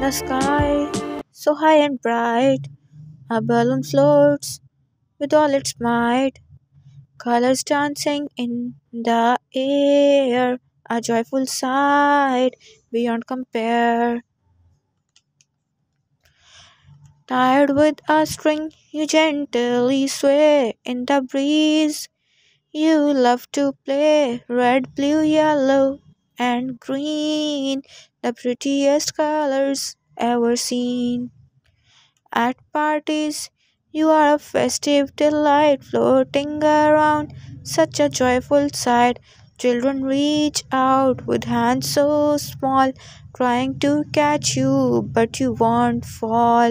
The sky, so high and bright, a balloon floats with all its might. Colors dancing in the air, a joyful sight beyond compare. Tied with a string, you gently sway in the breeze. You love to play red, blue, yellow, and green, the prettiest colors ever seen. At parties, you are a festive delight floating around, such a joyful sight. Children reach out with hands so small, trying to catch you, but you won't fall.